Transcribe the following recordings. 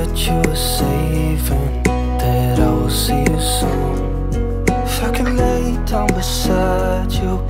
that you safe and that I will see you soon. If I can lay down beside you,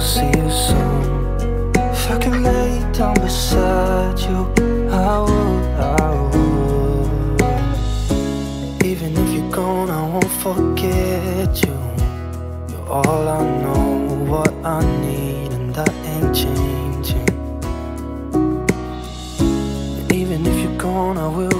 see you soon. If I could lay down beside you, I would, I would. Even if you're gone, I won't forget you. You're all I know, what I need, and that ain't changing. And even if you're gone, I will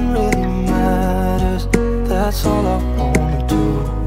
that's all I wanna do.